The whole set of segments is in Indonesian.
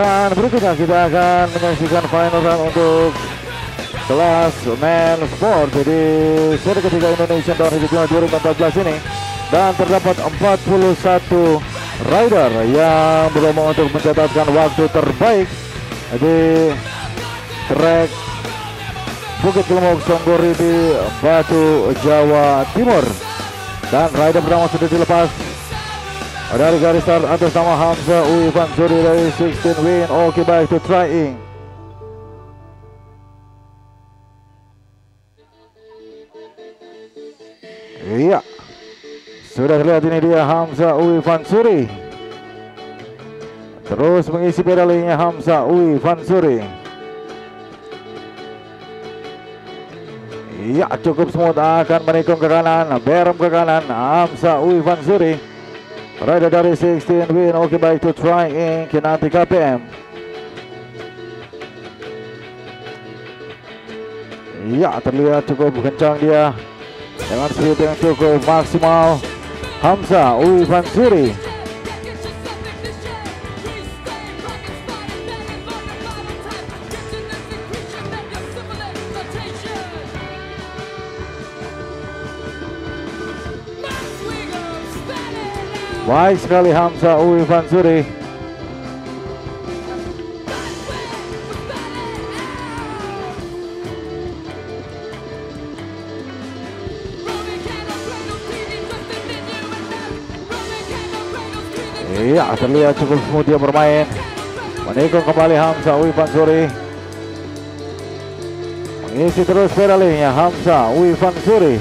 Dan berikutnya kita akan menyaksikan final round untuk kelas men sport. Jadi seri ketiga Indonesia tahun Hijau 2014 ini. Dan terdapat 41 rider yang berlomba untuk mencatatkan waktu terbaik di trek Bukit Kelumuk Songgori di Batu Jawa Timur. Dan rider pertama sudah dilepas dari garis start atas nama Hamza Uwi Suri dari 16 win. Oke baik to trying. Iya Sudah terlihat ini dia Hamza Uwi Suri Terus mengisi pedalinya Hamza Uwi Suri Iya cukup smooth akan menikung ke kanan. Berem ke kanan Hamza Uwi Suri Rider dari 16 win Oke baik to try in Kinanti KPM Ya terlihat cukup kencang dia. Dengan speed yang cukup maksimal Hamza Uwi Suri Baik sekali Hamza Uwi Suri. Iya terlihat cukup smooth dia bermain Menikung kembali Hamza Uwi Suri. Mengisi terus pedalingnya Hamza Uwi Suri.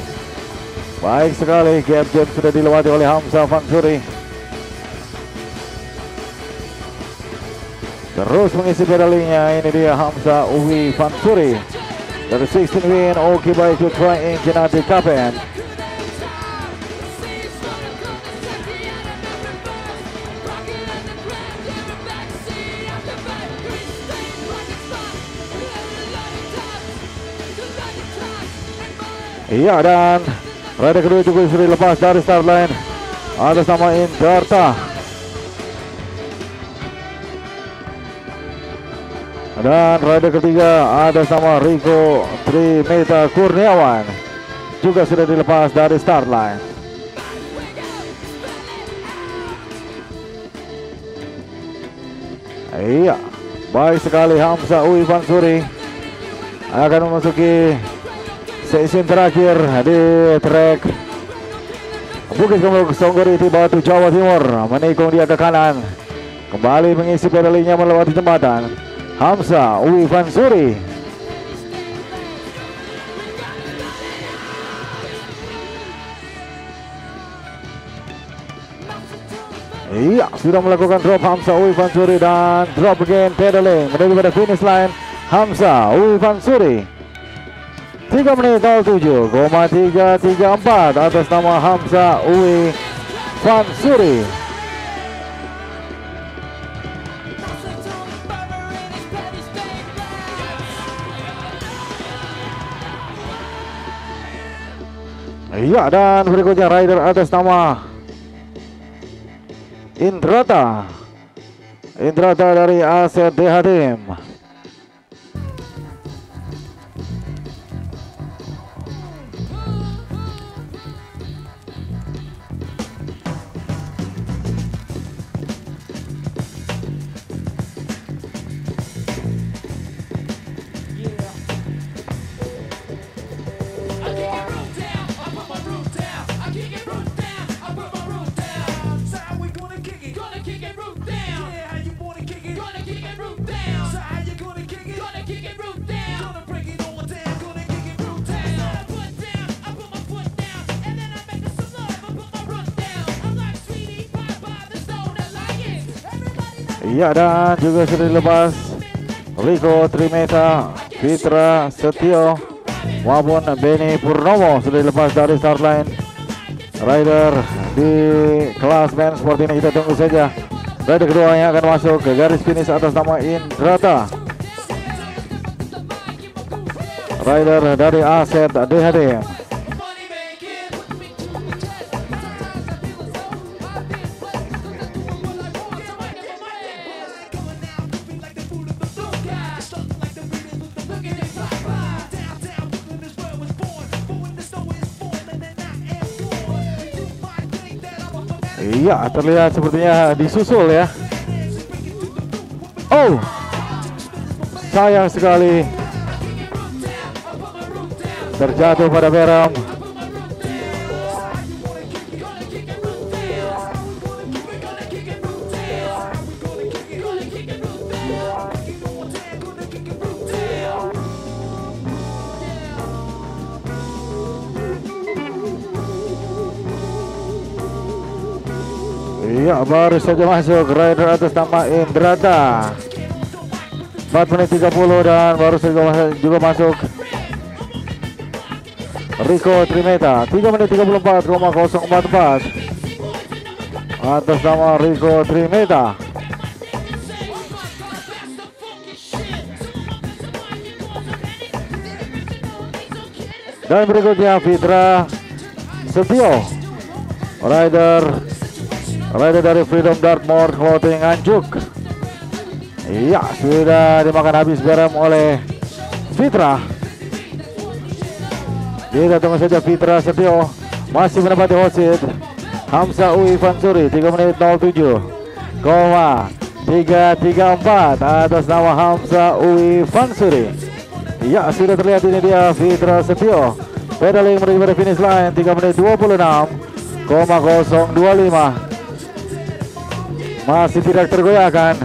Baik sekali gap jam sudah dilewati oleh Hamza Suri. Terus mengisi pedalingnya ini dia Hamza Uwi Suri dari 16 win Oki baik to try in KPN. Iya dan rider kedua juga sudah lepas dari start line atas nama Indarta. Dan rider ketiga atas nama Rico Trimeta Kurniawan. Juga sudah dilepas dari start line. Iya, baik sekali Hamza Uwi Suri akan memasuki sesi terakhir di trek Bukit Gemuk Songgori di Batu Jawa Timur. Menikung dia ke kanan. Kembali mengisi pedalinya melewati jembatan Hamza Uwi Suri Iya, sudah melakukan drop Hamza Uwi Suri dan drop again pedaling. Menuju pada finish line Hamza Uwi Suri 3 menit 07,334 atas nama Hamza Uwi Suri. Iya dan berikutnya rider atas nama Indrata. Indrata dari Aset DH Team Iya dan juga sudah dilepas Rico Trimeta, Fitra Setio maupun Benny Purnomo sudah dilepas dari start line. Rider di kelas men sport ini kita tunggu saja. Rider kedua yang akan masuk ke garis finish atas nama Indrata. Rider dari Aset DHD. Terlihat sepertinya disusul ya. Oh, sayang sekali terjatuh pada Beram. Iya baru saja masuk. Rider atas nama Indrata 4 menit 30 dan baru saja juga masuk. Rico Trimeta 3 menit 34,044 atas nama Rico Trimeta. Dan berikutnya Fitra Setio rider Rider dari Freedom Dartmoor Clothing Anjuk Iya sudah dimakan habis garam oleh Fitra. Kita tunggu saja Fitra Setio. Masih menempati seat Hamza Ui Fansuri 3 menit 07 Koma 334 atas nama Hamza Ui Fansuri. Iya sudah terlihat ini dia Fitra Setio. Pedaling menuju pada finish line 3 menit 26 koma 025 masih tidak tergoyahkan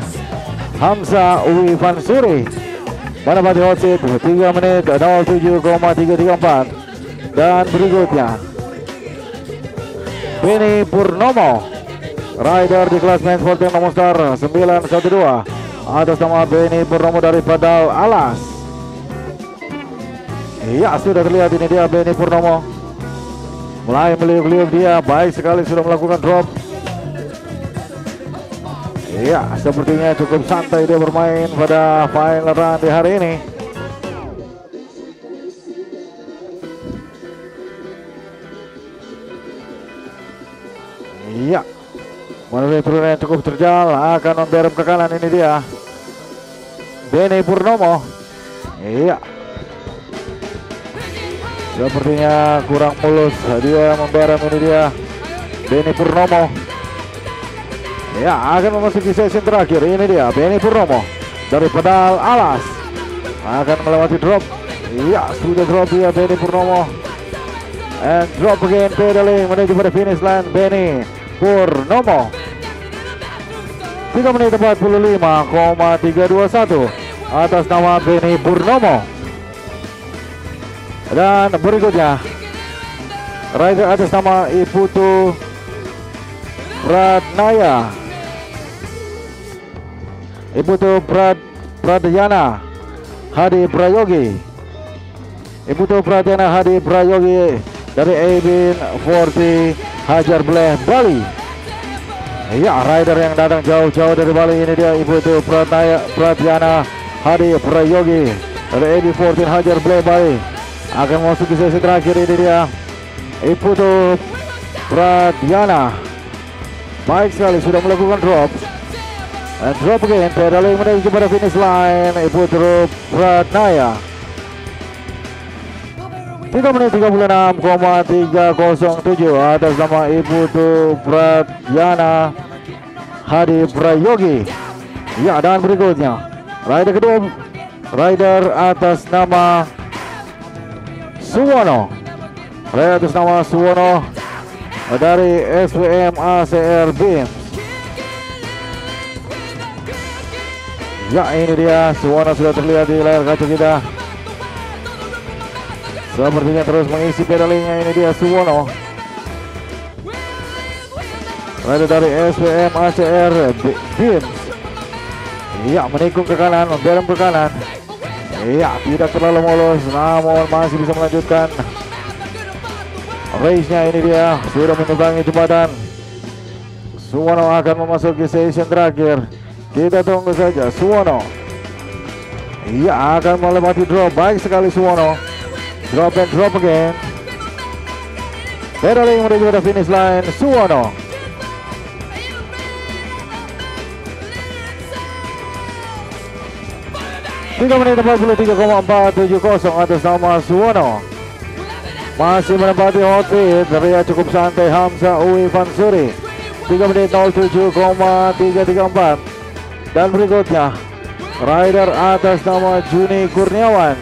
Hamza Uwi Fansuri. Menempati hot seat 3 menit 07,334 dan berikutnya Benny Purnomo rider di kelas main sport nomor star 912 atas nama Benny Purnomo dari Padal Alas. Iya sudah terlihat ini dia Benny Purnomo. Mulai meliuk-liuk dia baik sekali sudah melakukan drop Iya, sepertinya cukup santai dia bermain pada final run di hari ini. Iya, melalui turunan yang cukup terjal akan memberem ke kanan ini dia. Benny Purnomo. Iya. Sepertinya kurang mulus dia memberem ini dia. Benny Purnomo. Ya akan memasuki sesi terakhir. Ini dia Benny Purnomo Dari pedal alas. Akan melewati drop. Ya sudah drop dia Benny Purnomo. And drop again pedaling Menuju pada finish line Benny Purnomo. 3 menit 45,321 Atas nama Benny Purnomo. Dan berikutnya Rider atas nama Iputu Pratnaya Ibu tu Prad Pradayana Hadi Prayogi Ibu tu Pradayana Hadi Prayogi dari Ebin 40 Hajar Bleh Bali. Ya rider yang datang jauh-jauh dari Bali ini dia Ibu tu Pradaya Pradayana Hadi Prayogi dari Ebin 14 Hajar Bleh Bali. Akan masuk ke sesi terakhir ini dia Ibu tu Pradayana baik sekali sudah melakukan drop And drop again, pedaling menuju pada finish line Ibu Truk Pratnaya 3 menit 36,307 atas nama Ibu Tu Pratyana Hadi Prayogi. Ya dan berikutnya Rider kedua Rider atas nama Suwono. Rider atas nama Suwono Dari SWM ACR BIMS Ya ini dia. Suwono sudah terlihat di layar kaca kita. Sepertinya terus mengisi pedalingnya ini. Dia Suwono. Rider dari SPM ACR Beams. Iya menikung ke kanan Memberem ke kanan. Iya tidak terlalu mulus Namun masih bisa melanjutkan. Race-nya ini dia Sudah menyeberangi jembatan. Suwono akan memasuki session terakhir kita tunggu saja Suwono. Iya akan melewati drop baik sekali Suwono. Drop and drop again. Pedaling menuju pada finish line Suwono. Tiga menit empat puluh tiga koma empat tujuh kosong atas nama Suwono. Masih menempati hot seat, terlihat cukup santai Hamza Uwi Fansuri 3 menit 07,334 dan berikutnya rider atas nama Juni Kurniawan.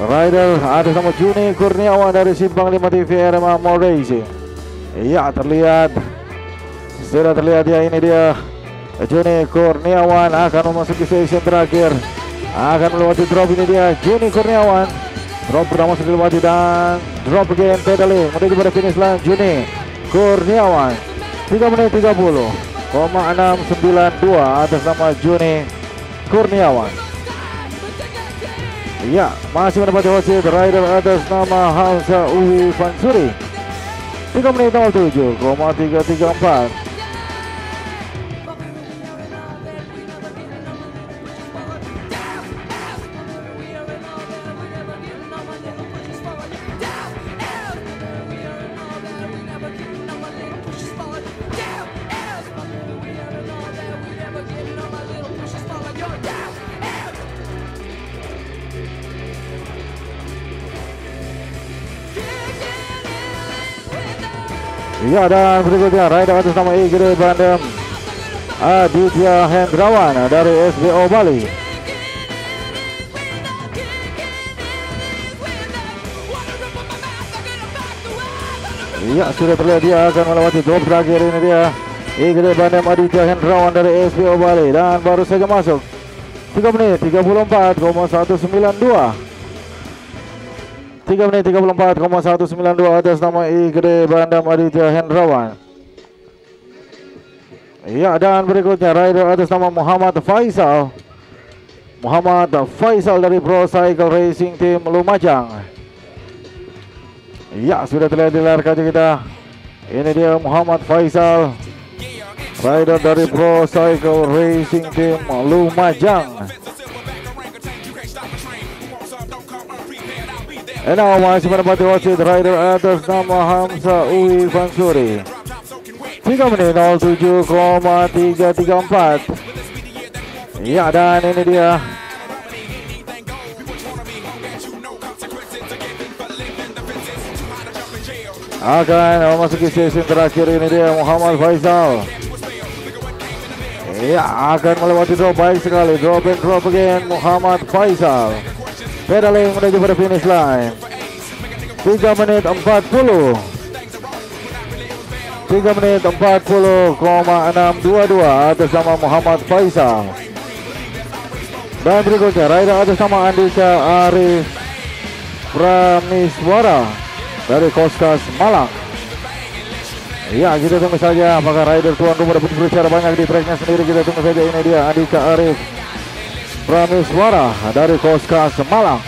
Rider atas nama Juni Kurniawan dari Simpang 5 TV RMA Mall iya terlihat. Sudah terlihat ya ini dia. Juni Kurniawan akan memasuki sesi terakhir. Akan melewati drop ini dia. Juni Kurniawan. Drop pertama sudah dilewati dan drop again pedaling menuju pada finish line Juni Kurniawan. 3 menit 30 692 atas nama Juni Kurniawan. Ya, masih mendapat wasit rider atas nama Hamza Uwi Fansuri 3 menit 07,334 Ya dan berikutnya rider atas nama Igre Bandem. Aditya Hendrawan dari SBO Bali. Ya sudah terlihat dia akan melewati drop terakhir ini dia. Igre Bandem Aditya Hendrawan dari SBO Bali. Dan baru saja masuk. 3 menit 34,192 3 menit 34,192 atas nama Igede Bandam Aditya Hendrawan. Ya dan berikutnya rider atas nama Muhammad Faisal. Muhammad Faisal dari Pro Cycle Racing Team Lumajang. Ya sudah terlihat di layar kaca kita. Ini dia Muhammad Faisal. Rider dari Pro Cycle Racing Team Lumajang. Masih menempati wasit rider atas nama Hamza Uwi Fansuri 3 menit 07,334 Ya dan ini dia. Akan memasuki sesi terakhir ini dia Muhammad Faisal. Ya akan melewati drop baik sekali. Drop and drop again Muhammad Faisal pedaling menuju pada finish line. 3 menit 40 3 menit 40,622 atas nama Muhammad Faisal. Dan berikutnya rider atas nama Andika Arif Pramiswara dari Koskas Malang. Ya kita tunggu saja apakah rider tuan rumah dapat berbicara banyak di tracknya sendiri. Kita tunggu saja ini dia Andika Arif Prameswara dari Koska Semalang.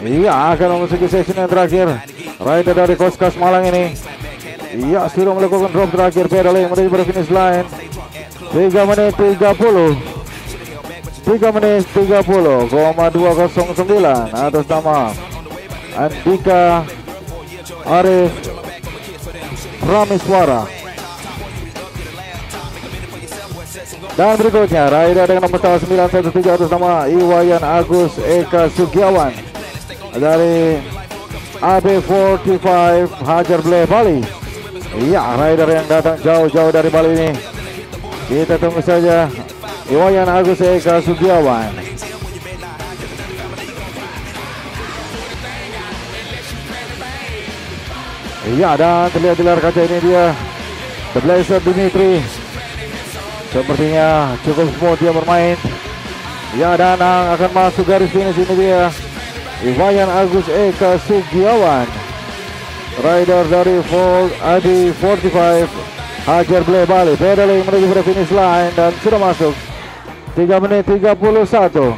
Iya akan memasuki sesi yang terakhir. Rider dari Koskas Malang ini. Iya sudah melakukan drop terakhir. Pedaling menuju pada finish line. 3 menit 30 3 menit 30,209 atas nama Andika Arif Ramiswara. Dan berikutnya rider dengan nomor 913 atas nama Iwayan Agus Eka Sugiawan dari AB45 Hajar Ble Bali. Iya rider yang datang jauh-jauh dari Bali ini. Kita tunggu saja Iwayan Agus Eka Sugiawan Iya dan terlihat di kaca ini dia. The Blazer Dimitri. Sepertinya cukup smooth dia bermain. Ya dan akan masuk garis finish ini dia. Iwayan Agus Eka Sugiawan Rider dari Ford Adi 45 Hajar Ble Bali Pedaling menuju pada finish line dan sudah masuk 3 menit 31 117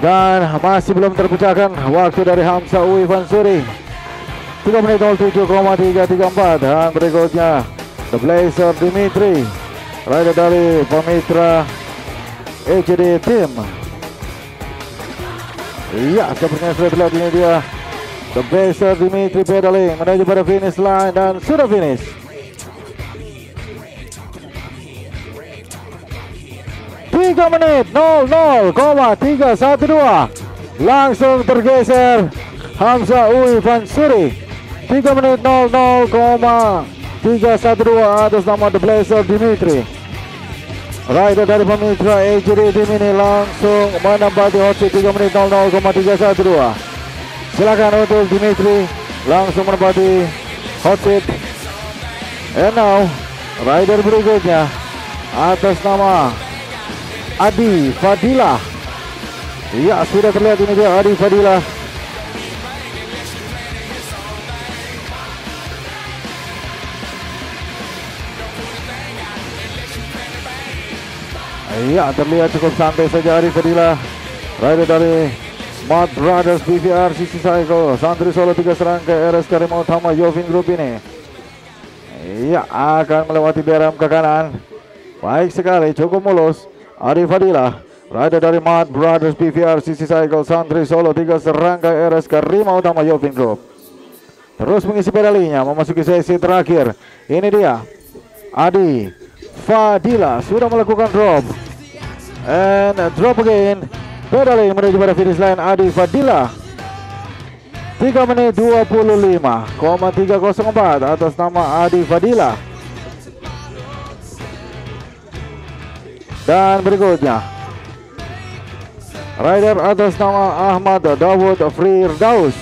dan masih belum terpecahkan waktu dari Hamza Uwi Fansuri 3 menit 07,334 dan berikutnya The Blazer Dimitri. Rider dari Pemitra ECD Team. Iya sepertinya sudah terlihat ini dia. The Baser Dimitri pedaling menuju pada finish line dan sudah finish. Tiga menit 00,312 langsung tergeser Hamzah Uwi Fansuri 3 menit 00,312 atas nama The Blazer Dimitri. Rider dari pemitra AJD tim ini langsung menempati hot seat 3 menit 00,312 Silakan untuk Dimitri langsung menempati hot seat And now rider berikutnya atas nama Adi Fadilah. Iya, sudah terlihat ini dia Adi Fadilah. Iya, terlihat cukup santai saja Adi Fadilah. Rider dari Mad Brothers PVR Sisi Cycle Santri Solo 3 serangkai RS Karimau Utama Yovin Group ini Iya akan melewati beram ke kanan Baik sekali cukup mulus Adi Fadilah Rider dari Mad Brothers PVR Sisi Cycle Santri Solo 3 serangkai RS Karima Utama Yovin Group. Terus mengisi pedalinya Memasuki sesi terakhir. Ini dia Adi Fadila Sudah melakukan drop. And drop again Pedaling menuju pada finish line Adi Fadila. 3 menit 25,304 atas nama Adi Fadila Dan berikutnya Rider atas nama Ahmad Dawud Firdaus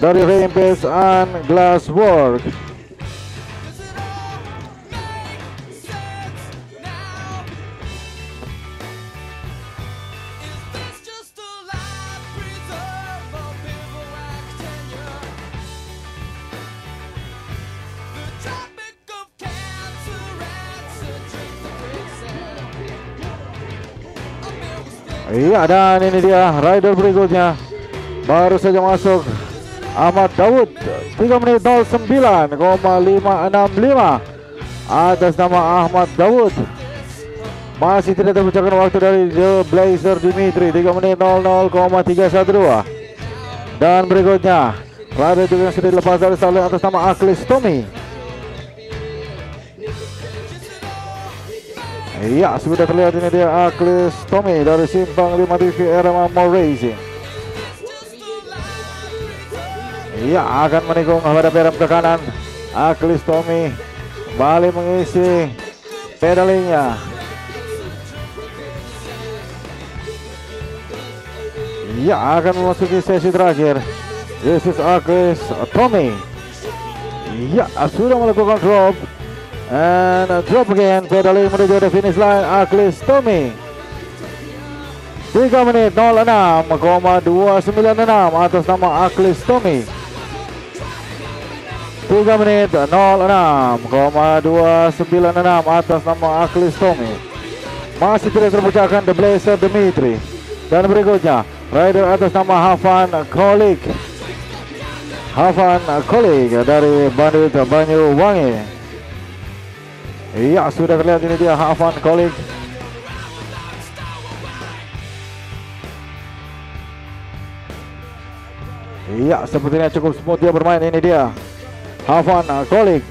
dari Rampage and Glasswork. Iya dan ini dia rider berikutnya. Baru saja masuk Ahmad Daud. 3 menit 09,565 Atas nama Ahmad Daud. Masih tidak terpecahkan waktu dari The Blazer Dimitri. 3 menit 00,312 Dan berikutnya Rider juga yang sudah dilepas dari saling atas nama Aklis Tommy Iya, sudah terlihat ini dia Aklis Tommy dari Simpang 5 TV RMA Mall Racing. Iya, akan menikung pada peram ke kanan. Aklis Tommy kembali mengisi pedalingnya. Iya, akan memasuki sesi terakhir. This is Aklis Tommy. Iya, sudah melakukan drop. And drop again pedaling menuju the finish line Aklis Tommy. 3 menit 06,296 atas nama Aklis Tommy. 3 menit 06,296 atas nama Aklis Tommy. Masih tidak terpecahkan The Blazer Dimitri. Dan berikutnya Rider atas nama Hafan Kolik. Hafan Kolik dari Bandit Banyuwangi Iya sudah terlihat ini dia Hafan Kolik Iya sepertinya cukup smooth dia bermain ini dia Hafan Kolik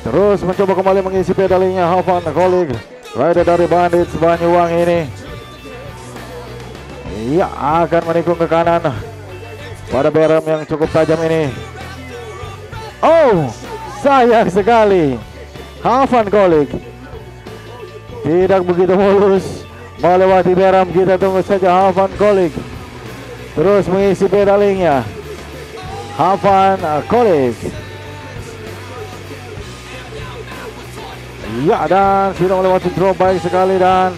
Terus mencoba kembali mengisi pedalingnya Hafan Kolik Rider dari Bandit Banyuwangi ini. Iya akan menikung ke kanan pada berem yang cukup tajam ini. Oh, sayang sekali. Hafan Kolik tidak begitu mulus melewati berem. Kita tunggu saja Hafan Kolik terus mengisi pedalingnya. Hafan Kolik. Ya dan sudah melewati drop baik sekali dan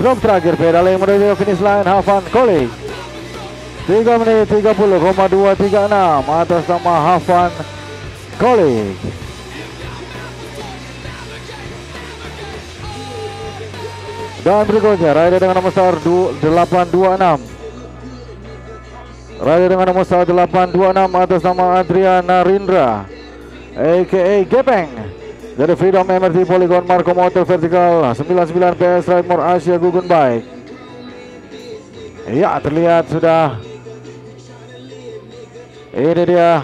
drop terakhir pedaling menuju finish line Hafan Kolik. 3 menit 30,236 atas nama Hafan Kolik. Dan berikutnya rider dengan nomor 826. Rider dengan nomor 826 atas nama Adriana Rindra aka Gepeng dari Freedom MRT Polygon Marco Motor Vertical 99 PS More Asia Gugun Bike Ya terlihat sudah Ini dia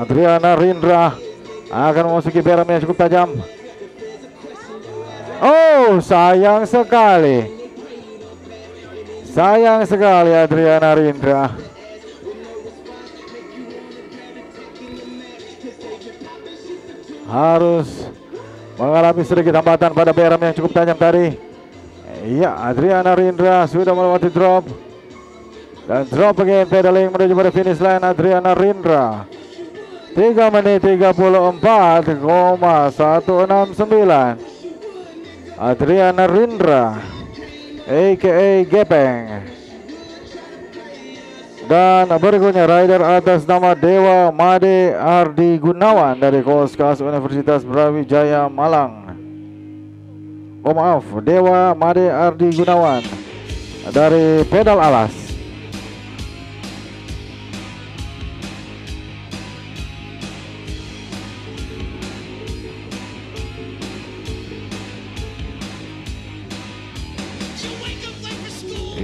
Adriana Rindra Akan memasuki beram yang cukup tajam Oh sayang sekali Sayang sekali Adriana Rindra Harus mengalami sedikit hambatan pada BRM yang cukup tajam tadi. Iya, Adriana Rindra sudah melewati drop. Dan drop again pedaling menuju pada finish line Adriana Rindra. 3 menit 34,169 Adriana Rindra aka Gepeng dan berikutnya rider atas nama Dewa Made Ardi Gunawan dari Koskas Universitas Brawijaya Malang. Oh maaf, Dewa Made Ardi Gunawan dari Pedal Alas.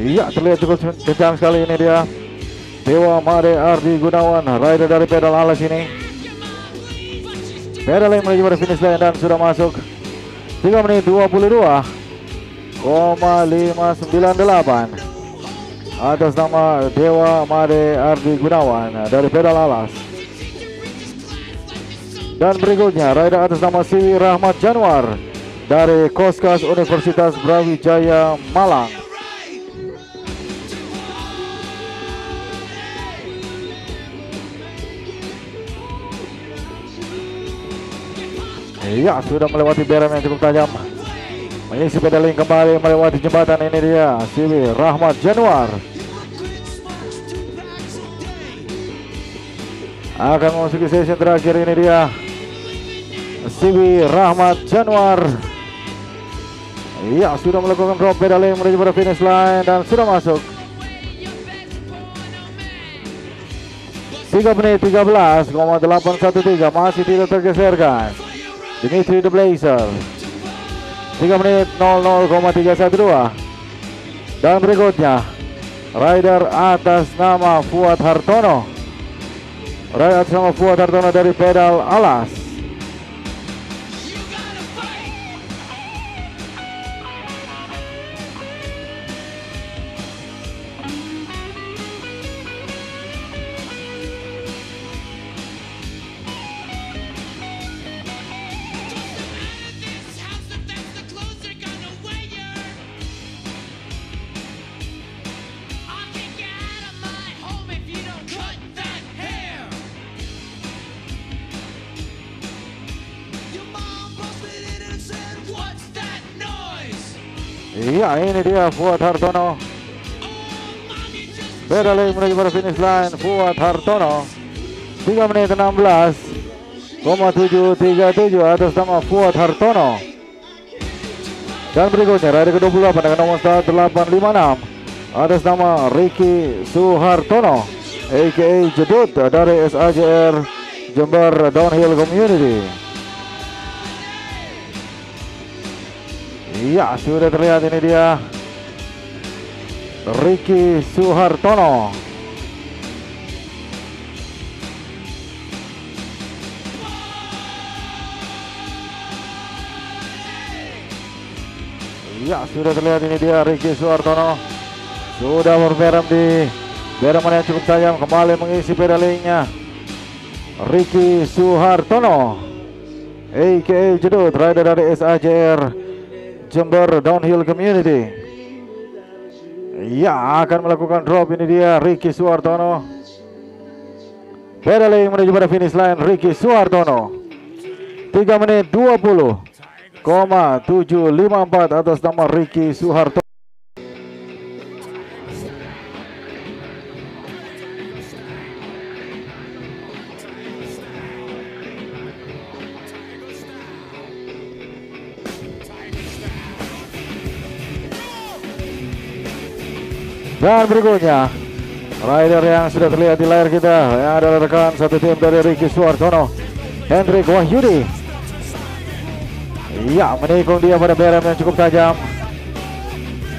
Iya terlihat cukup kencang sekali ini dia. Dewa Made Ardi Gunawan rider dari pedal alas ini. Pedal yang menuju pada finish line dan sudah masuk 3 menit 22,598 atas nama Dewa Made Ardi Gunawan dari pedal alas. Dan berikutnya rider atas nama Siwi Rahmat Januar dari Koskas Universitas Brawijaya Malang Iya sudah melewati berem yang cukup tajam. Mengisi pedaling kembali melewati jembatan ini dia Siwi Rahmat Januar. Akan memasuki sesi terakhir ini dia Siwi Rahmat Januar. Iya sudah melakukan drop pedaling menuju pada finish line dan sudah masuk. 3 menit 13,813 masih tidak tergeserkan Dimitri The Blazer 3 menit 00,312 Dan berikutnya Rider atas nama Fuad Hartono. Rider atas nama Fuad Hartono dari pedal alas Dia Fuad Hartono. Pedaling menuju pada finish line Fuad Hartono. 3 menit 16 737 atas nama Fuad Hartono. Dan berikutnya rider ke-28 dengan nomor start 856 atas nama Ricky Suhartono aka Jedut dari SAJR Jember Downhill Community. Iya sudah terlihat ini dia Ricky Suhartono. Ya sudah terlihat ini dia Ricky Suhartono. Sudah berberem di berem yang cukup tajam Kembali mengisi pedalingnya Ricky Suhartono A.K.A. Jedut Rider dari SAJR Jember Downhill Community Ya akan melakukan drop ini dia Ricky Suartono. Pedaling menuju pada finish line Ricky Suartono. 3 menit 20,754 atas nama Ricky Suhartono Dan berikutnya Rider yang sudah terlihat di layar kita Yang adalah rekan satu tim dari Ricky Suartono Hendrik Wahyudi Iya, menikung dia pada berem yang cukup tajam.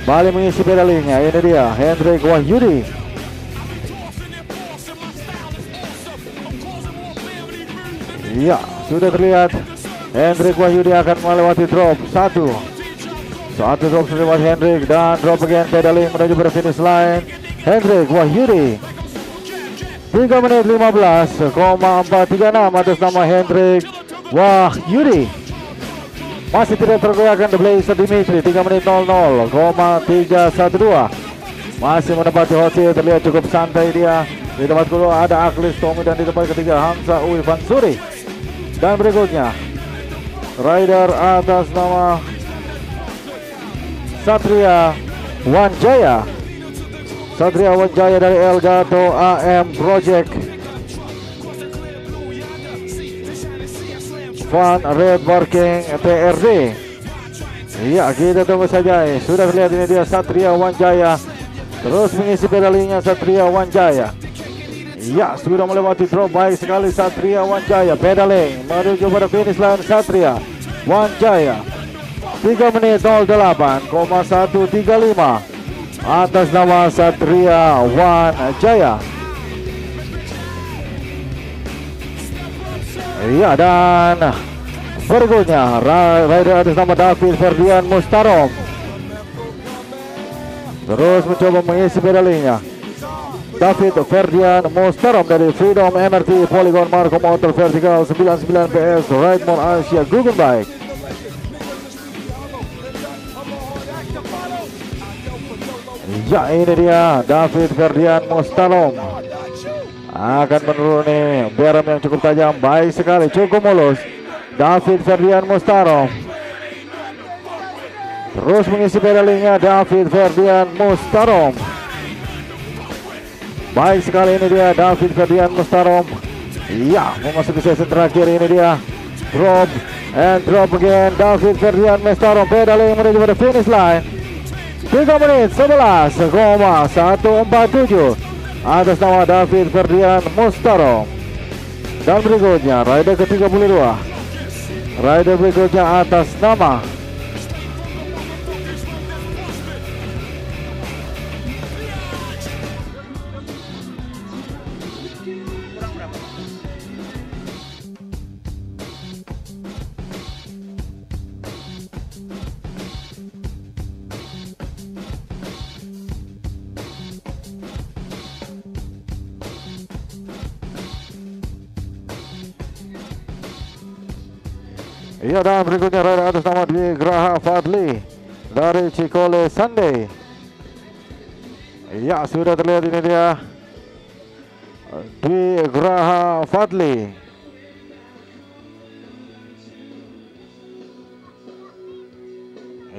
Balik mengisi pedalingnya. Ini dia, Hendrik Wahyudi. Iya, sudah terlihat Hendrik Wahyudi akan melewati drop satu. Satu drop lewat Hendrik. Dan drop again pedaling menuju pada finish line. Hendrik Wahyudi. 3 menit 15,436 atas nama Hendrik Wahyudi. Masih tidak tergoyahkan The Blazer Dimitri. 3 menit 00,312 masih menempati hot seat terlihat cukup santai dia. Di tempat kedua ada Aklis Tommy dan di tempat ketiga Hamza Uwi Fansuri dan berikutnya rider atas nama Satria Wanjaya. Satria Wanjaya dari Elgato AM Project. Van Red Barking TRD Iya kita tunggu saja. Sudah terlihat ini dia Satria Wanjaya. Terus mengisi pedalingnya Satria Wanjaya. Ya, sudah melewati drop baik sekali Satria Wanjaya. Pedaling menuju pada finish line Satria Wanjaya 3 menit 08,135 atas nama Satria Wanjaya. Iya dan berikutnya rider atas nama David Ferdian Mustarom terus mencoba mengisi pedalinya. David Ferdian Mustarom dari Freedom MRT Polygon Marco Motor Vertical 99 PS Raidmon Asia Google Ya ini dia David Ferdian Mustarom akan menuruni berem yang cukup tajam baik sekali cukup mulus David Ferdian Mustarom terus mengisi pedalingnya David Ferdian Mustarom Baik sekali ini dia David Ferdian Mustarom. Iya, memasuki sesi terakhir ini dia. Drop and drop again David Ferdian Mustarom pedaling menuju pada finish line. 3 menit 11,147 atas nama David Ferdian Mustarom. Dan berikutnya rider ke-32. Rider berikutnya atas nama Iya dan berikutnya rider atas nama Dwi Graha Fadli dari Cikole Sunday. Iya sudah terlihat ini dia Dwi Graha Fadli.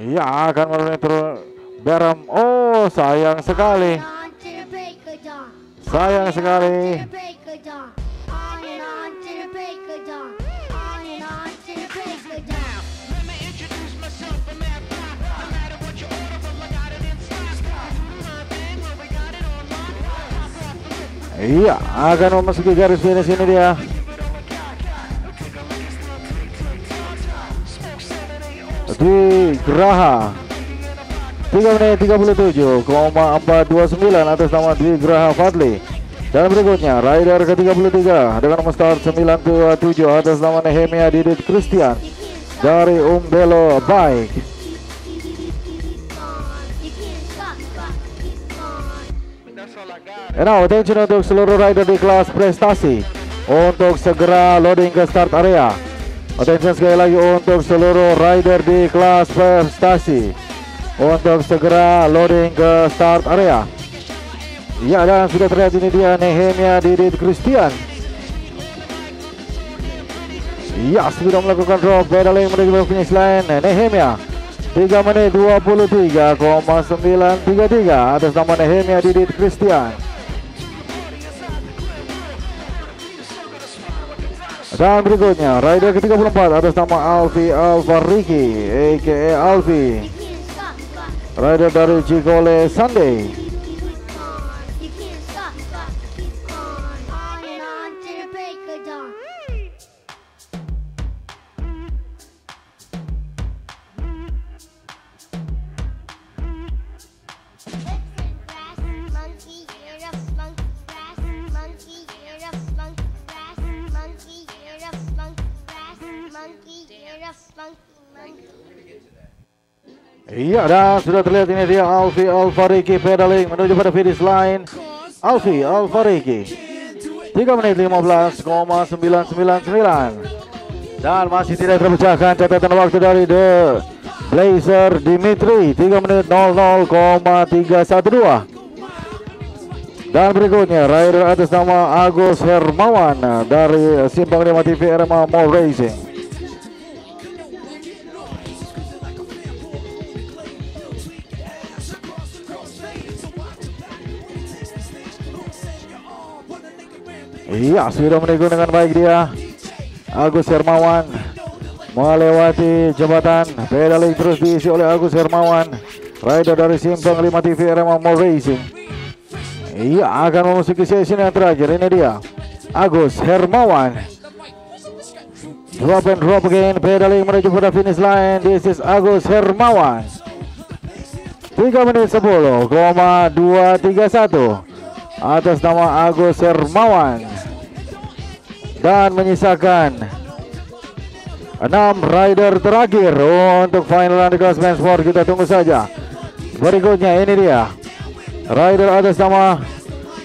Iya akan menuruni turun Beram. Oh sayang sekali. Sayang sekali. Iya, akan memasuki garis finish ini dia. Di Graha 3 menit 37,429 atas nama Dwi Graha Fadli dan berikutnya rider ke-33 dengan nomor start 927 atas nama Nehemia Didit Christian dari Umbelo Bike And now attention untuk seluruh rider di kelas prestasi untuk segera loading ke start area. Attention sekali lagi untuk seluruh rider di kelas prestasi untuk segera loading ke start area. Ya dan sudah terlihat ini dia Nehemia Didit Christian. Ya sudah melakukan drop pedaling menuju finish line Nehemia 3 menit 23,933 atas nama Nehemia Didit Christian. Dan berikutnya rider ke-34 atas nama Alfi Alfariki aka Alfi. Rider dari Cikole Sunday. Iya dan sudah terlihat ini dia Alfi Alfariki pedaling menuju pada finish line. Alfi Alfariki 3 menit 15,999 dan masih tidak terpecahkan catatan waktu dari The Blazer Dimitri 3 menit 00,312 dan berikutnya rider atas nama Agus Hermawan dari Simpang 5 TV RMA Mall Racing Iya sudah menikung dengan baik dia. Agus Hermawan melewati jembatan. Pedaling terus diisi oleh Agus Hermawan. Rider dari Simpang 5 TV RMA Mall Racing. Iya akan memasuki sesi yang terakhir. Ini dia Agus Hermawan. Drop and drop again. Pedaling menuju pada finish line. This is Agus Hermawan. 3 menit 10,231 atas nama Agus Hermawan dan menyisakan enam rider terakhir untuk final di klasmen sport. Kita tunggu saja. Berikutnya ini dia. Rider atas nama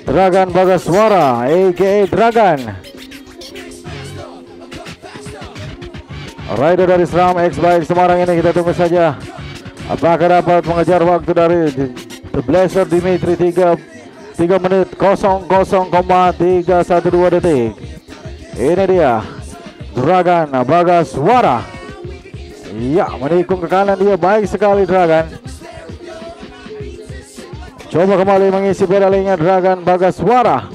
Dragan Bagaswara aka Dragan. Rider dari Seram X Bike Semarang ini kita tunggu saja. Apakah dapat mengejar waktu dari The Blazer Dimitri 3 3 menit 00,312 detik ini dia Dragan Bagaswara. Ya, menikung ke kanan dia baik sekali Dragan. Coba kembali mengisi pedalingnya Dragan Bagaswara.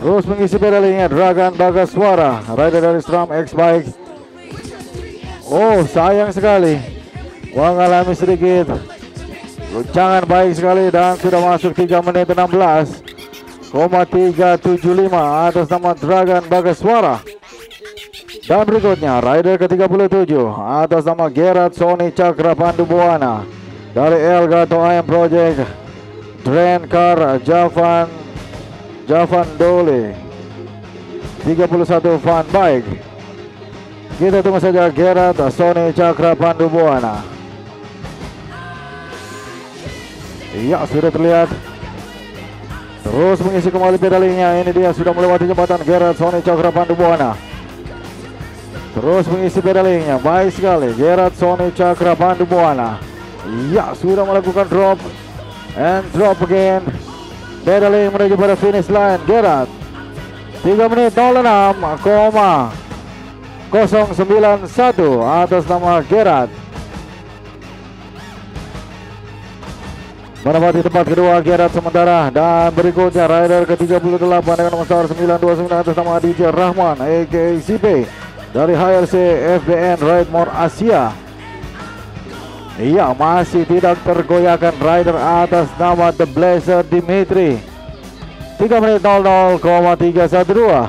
Terus mengisi pedalingnya Dragan Bagaswara, rider dari Stram X Bike. Oh, sayang sekali. Mengalami sedikit Guncangan baik sekali dan sudah masuk 3 menit 16 375 atas nama Dragon Bagaswara. Dan berikutnya rider ke-37 atas nama Gerard Sony Cakra Pandu Buana dari Elgato IM Project Dren Car Javan Javan Dole. 31 Fun Bike kita tunggu saja Gerard Sony Cakra Pandu Iya sudah terlihat. Terus mengisi kembali pedalingnya Ini dia sudah melewati jembatan Gerard Sony Cakra Pandu Buana Terus mengisi pedalingnya Baik sekali Gerard Sony Cakra Pandu Buana Iya sudah melakukan drop And drop again. Pedaling menuju pada finish line Gerard. 3 menit 06 koma 091 atas nama Gerard menempati tempat kedua Gerard sementara dan berikutnya rider ke-38 dengan nomor 929 atas nama Aditya Rahman aka CP dari HRC FBN More Asia. Iya masih tidak tergoyahkan rider atas nama The Blazer Dimitri. 3 menit 00,312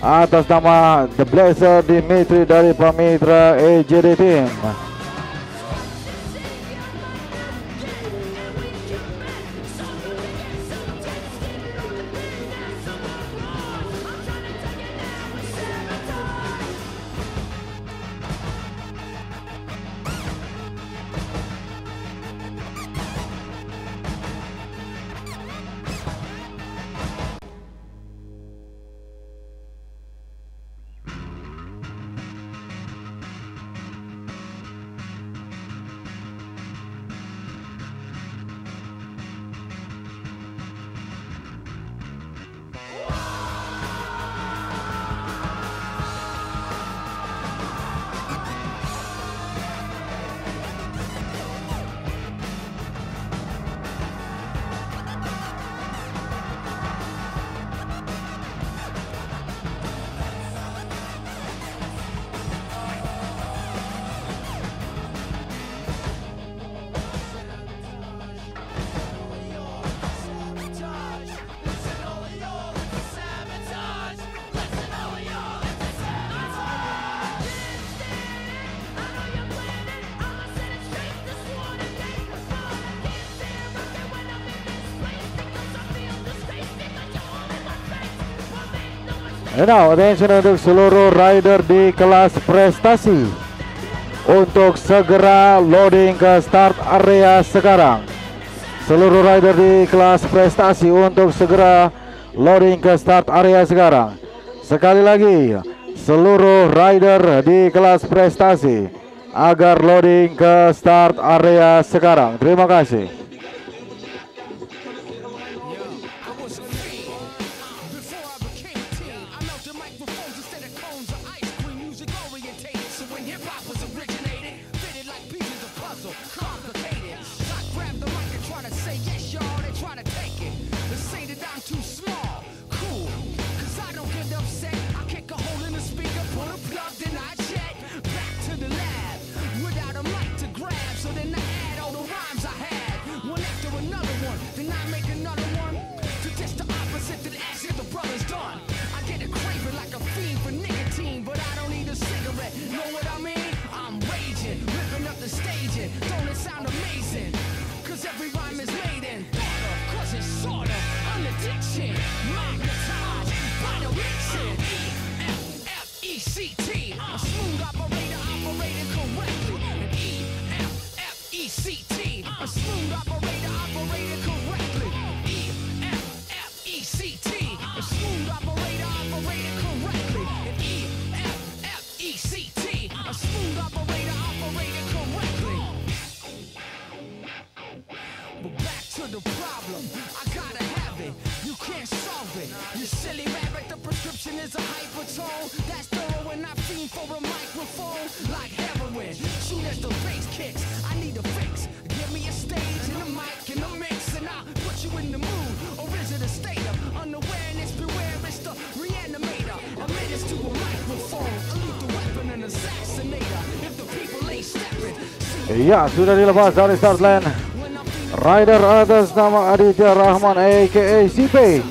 atas nama The Blazer Dimitri dari Pamitra EJD Team And now attention untuk seluruh rider di kelas prestasi untuk segera loading ke start area sekarang. Seluruh rider di kelas prestasi untuk segera loading ke start area sekarang. Sekali lagi, seluruh rider di kelas prestasi agar loading ke start area sekarang. Terima kasih. Ya, sudah dilepas dari start line. Rider atas nama Aditya Rahman aka CP.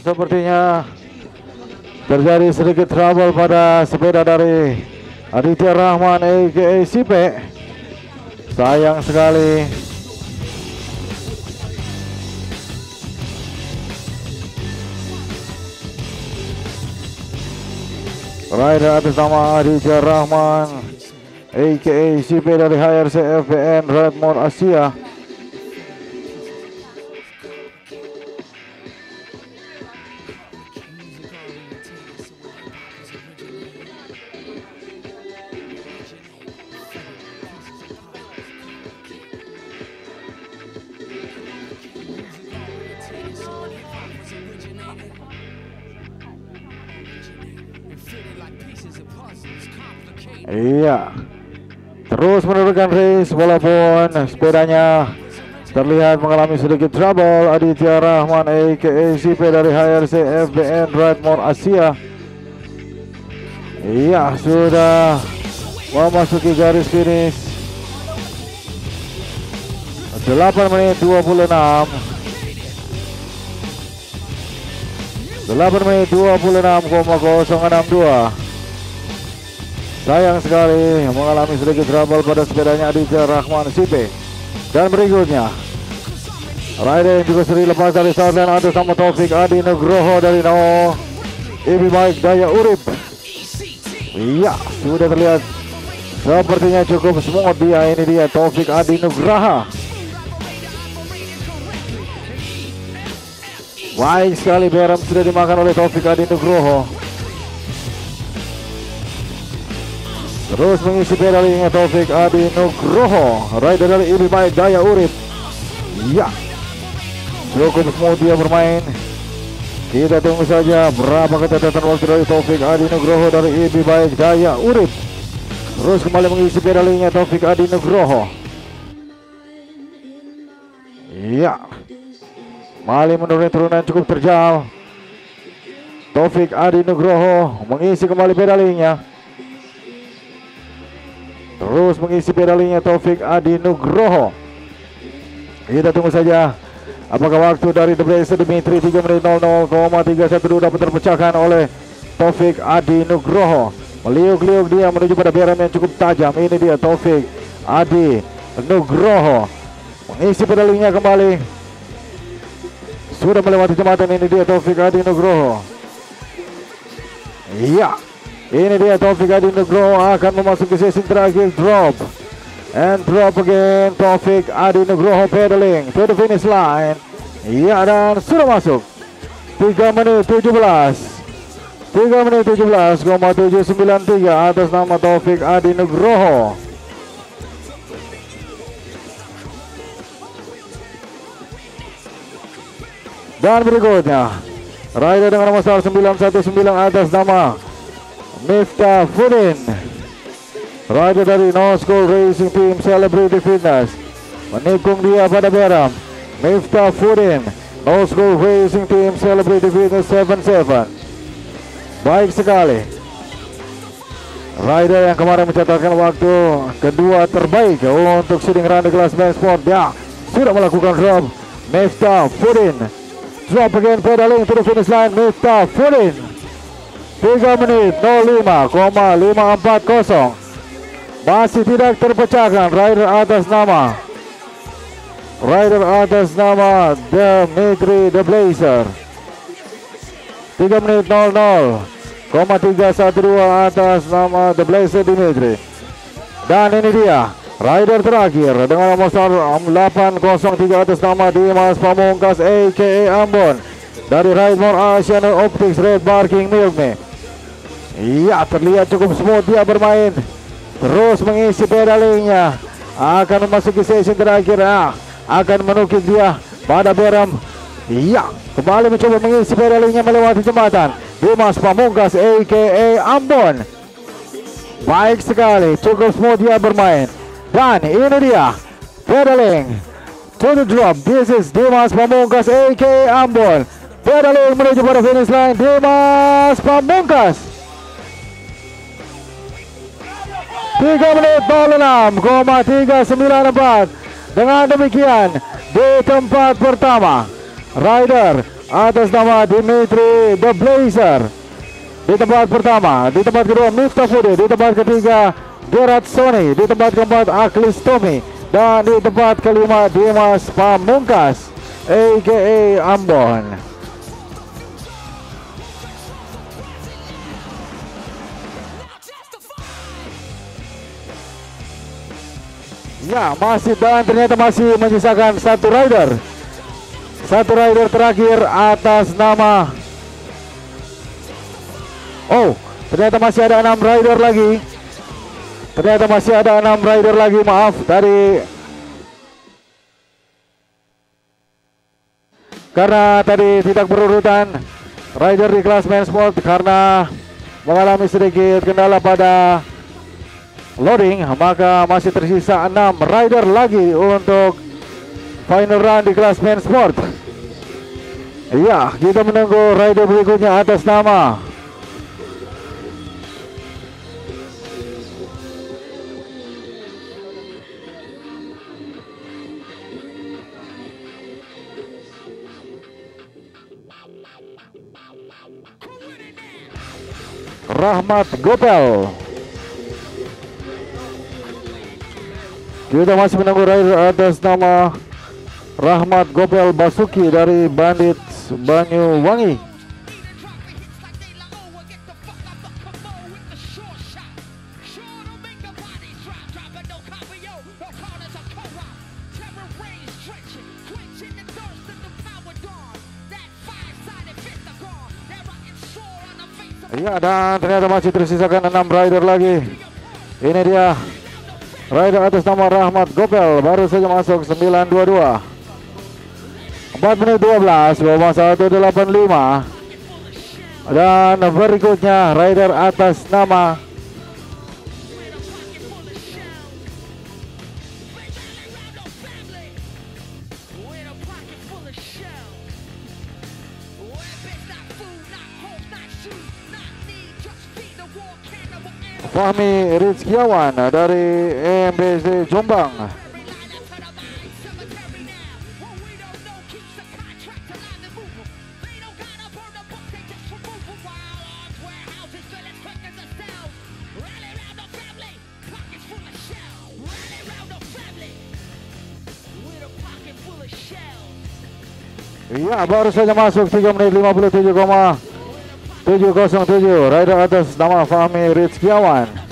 Sepertinya terjadi sedikit trouble pada sepeda dari Aditya Rahman aka Sipe. Sayang sekali. Rider atas nama Aditya Rahman aka Sipe dari HRC FBN Redmond Asia Iya. Terus menurunkan race walaupun sepedanya terlihat mengalami sedikit trouble Aditya Rahman aka CP dari HRC FBN Redmond Asia. Iya, sudah memasuki garis finish. 8 menit 26 8 menit 26,062 Sayang sekali mengalami sedikit trouble pada sepedanya Aditya Rahman Sipe. Dan berikutnya Rider yang juga sering lepas dari Southland ada sama Taufik Adi Nugroho dari No Ibi Baik Daya Urip. Iya, sudah terlihat sepertinya cukup semua dia ini dia Taufik Adi Nugraha. Baik sekali Beram sudah dimakan oleh Taufik Adi Nugroho. Terus mengisi pedalingnya Taufik Adi Nugroho Rider dari Ibi Baik Daya Urip. Ya. Cukup smooth dia bermain. Kita tunggu saja berapa ketatan waktu dari Taufik Adi Nugroho dari Ibi Baik Daya Urip. Terus kembali mengisi pedalingnya Taufik Adi Nugroho Ya. Mali menuruni turunan cukup terjal. Taufik Adi Nugroho mengisi kembali pedalingnya Terus mengisi pedalingnya Taufik Adi Nugroho. Kita tunggu saja apakah waktu dari The Blazer Dimitri 3 menit 00,312 dapat terpecahkan oleh Taufik Adi Nugroho. Meliuk-liuk dia menuju pada beram yang cukup tajam. Ini dia Taufik Adi Nugroho. Mengisi pedalingnya kembali. Sudah melewati jembatan ini dia Taufik Adi Nugroho. Iya. Ini dia Taufik Adi Nugroho akan memasuki sesi terakhir drop. And drop again Taufik Adi Nugroho pedaling to the finish line. Iya dan sudah masuk. 3 menit 17. 3 menit 17,793 atas nama Taufik Adi Nugroho. Dan berikutnya Rider dengan nomor 919 atas nama Miftah Fudin Rider dari No School Racing Team Celebrity Fitness. Menikung dia pada Beram Miftah Fudin No School Racing Team Celebrity Fitness 77 Baik sekali. Rider yang kemarin mencatatkan waktu kedua terbaik untuk shooting run di kelas main sport. Ya sudah melakukan drop Miftah Fudin Drop again pedaling to the finish line. Miftah Fudin 3 menit 05,540 Masih tidak terpecahkan Rider atas nama. Rider atas nama Dimitri The Blazer. 3 menit 00,312 atas nama The Blazer Dimitri Dan ini dia Rider terakhir dengan nomor 803 atas nama Dimas Pamungkas aka Ambon. Dari Raidmore Asian Optics Red Barking Milk Me Iya terlihat cukup smooth dia bermain. Terus mengisi pedalingnya Akan memasuki sesi terakhir. Ah, Akan menukik dia pada Beram. Iya kembali mencoba mengisi pedalingnya melewati jembatan. Dimas Pamungkas aka Ambon. Baik sekali cukup smooth dia bermain. Dan ini dia Pedaling. To the drop This is Dimas Pamungkas aka Ambon. Pedaling menuju pada finish line Dimas Pamungkas 3 menit 06,394 Dengan demikian di tempat pertama Rider atas nama Dimitri The Blazer. Di tempat pertama Di tempat kedua Miftah Fudi. Di tempat ketiga Gerard Sony Di tempat keempat Aklis Tommy. Dan di tempat kelima Dimas Pamungkas A.K.A. Ambon Ya, masih dan ternyata masih menyisakan satu rider. Satu rider terakhir atas nama Oh, ternyata masih ada enam rider lagi. Ternyata masih ada enam rider lagi. Maaf dari karena tadi tidak berurutan rider di kelas main sport karena mengalami sedikit kendala pada loading maka masih tersisa 6 rider lagi untuk final run di kelas main sport. Iya kita menunggu rider berikutnya atas nama Rahmat Gopel Kita masih menunggu rider atas nama Rahmat Gopel Basuki dari Bandit Banyuwangi. Ya dan ternyata masih tersisakan enam rider lagi Ini dia rider atas nama Rahmat Gopel baru saja masuk 922. 4 menit 12 185 dan berikutnya rider atas nama Fahmi Rizkiawan dari MBC Jombang. Ya baru saja masuk 3 menit 57, 707 rider atas nama Fahmi Rizkiawan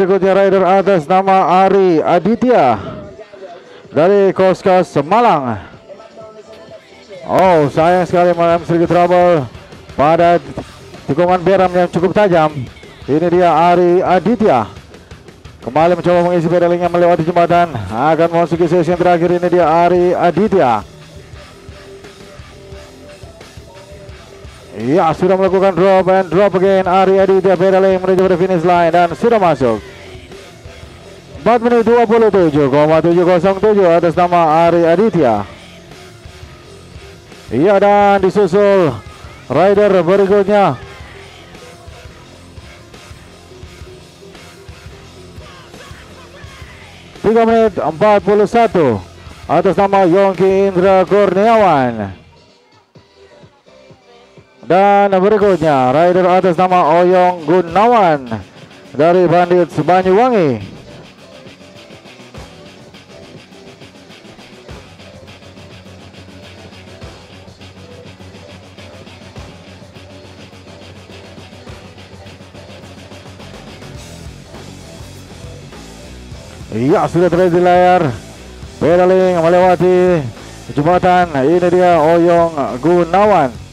berikutnya rider atas nama Ari Aditya dari Koska Semalang. Oh sayang sekali malam sedikit trouble pada tikungan beram yang cukup tajam. Ini dia Ari Aditya. Kembali mencoba mengisi pedalingnya melewati jembatan. Akan memasuki sesi yang terakhir ini dia Ari Aditya. Ya sudah melakukan drop and drop again. Ari Aditya pedaling menuju pada finish line dan sudah masuk. 4 menit 27,707 atas nama Ari Aditya. Iya dan disusul rider berikutnya. Tiga menit 41 atas nama Yongki Indra Kurniawan. Dan berikutnya rider atas nama Oyong Gunawan dari Bandit Banyuwangi. Iya sudah terlihat di layar. Pedaling melewati jembatan. Ini dia Oyong Gunawan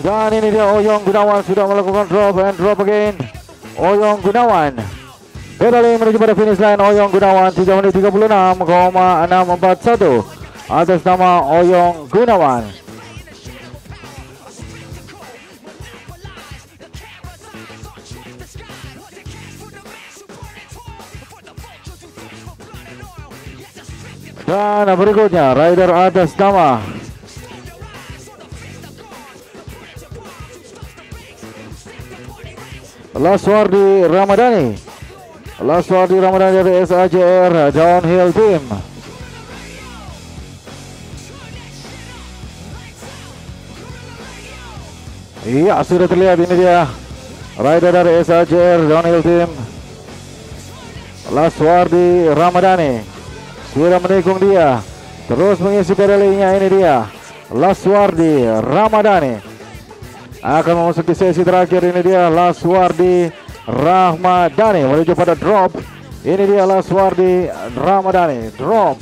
Dan ini dia Oyong Gunawan sudah melakukan drop and drop again. Oyong Gunawan. Pedaling menuju pada finish line Oyong Gunawan 3 menit 36,641 atas nama Oyong Gunawan. Dan berikutnya rider atas nama Laswardi Ramadhani. Laswardi Ramadhani dari SAJR Downhill Team. Iya sudah terlihat ini dia. Rider dari SAJR Downhill Team. Laswardi Ramadhani. Sudah menikung dia. Terus mengisi pedalingnya ini dia. Laswardi Ramadhani akan memasuki sesi terakhir ini dia Laswardi Rahmadani. Menuju pada drop. Ini dia Laswardi Rahmadani. Drop.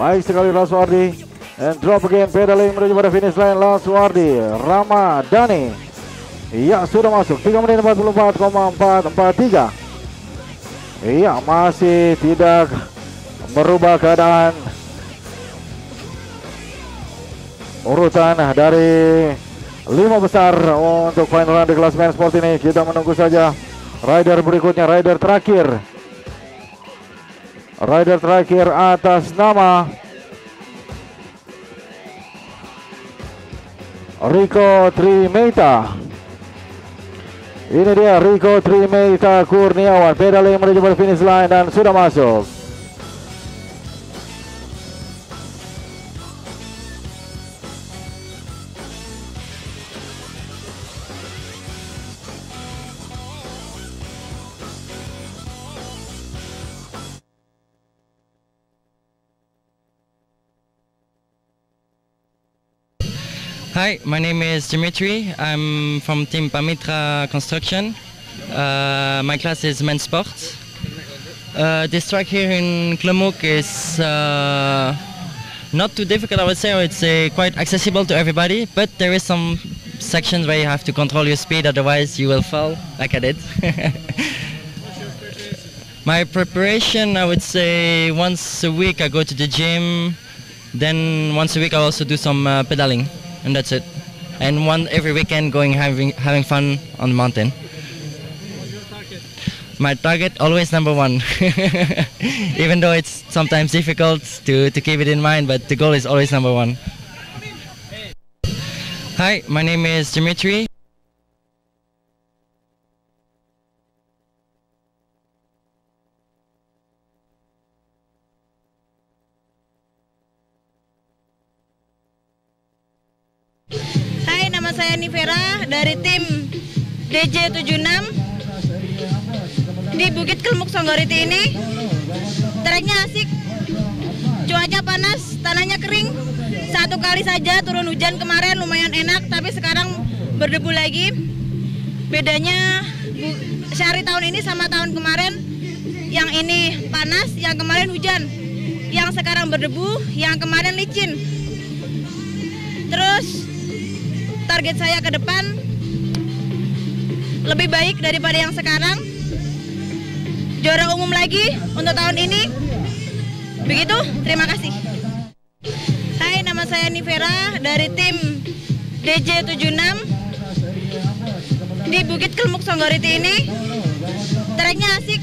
Baik sekali Laswardi. And drop again pedaling menuju pada finish line Laswardi Ramadhani iya sudah masuk. 3 menit 44,443 iya masih tidak merubah keadaan. Urutan dari lima besar untuk final di kelas main sport ini. Kita menunggu saja rider berikutnya rider terakhir. Rider terakhir atas nama Rico Trimeta ini dia Rico Trimeta Kurniawan. Pedal yang menuju pada finish line dan sudah masuk. Hi, my name is Dimitri. I'm from Team Pamitra Construction. Uh, my class is men's sports. Uh, this track here in Klemuk is uh, not too difficult, I would say. It's uh, quite accessible to everybody, but there is some sections where you have to control your speed, otherwise you will fall, like I did. my preparation, I would say, once a week I go to the gym. Then once a week I also do some uh, pedaling and that's it. And one every weekend going having having fun on the mountain. My target always number one, even though it's sometimes difficult to, to keep it in mind, but the goal is always number one. Hi, my name is Dimitri. DJ76 di Bukit Kelmuk Songgoriti ini. Treknya asik, cuaca panas, tanahnya kering. Satu kali saja turun hujan kemarin lumayan enak, tapi sekarang berdebu lagi. Bedanya Syari tahun ini sama tahun kemarin, yang ini panas, yang kemarin hujan. Yang sekarang berdebu, yang kemarin licin. Terus target saya ke depan lebih baik daripada yang sekarang. Juara umum lagi untuk tahun ini. Begitu, terima kasih. Hai, nama saya Nivera dari tim DJ76 di Bukit Kelmuk Songgoriti ini. Treknya asik,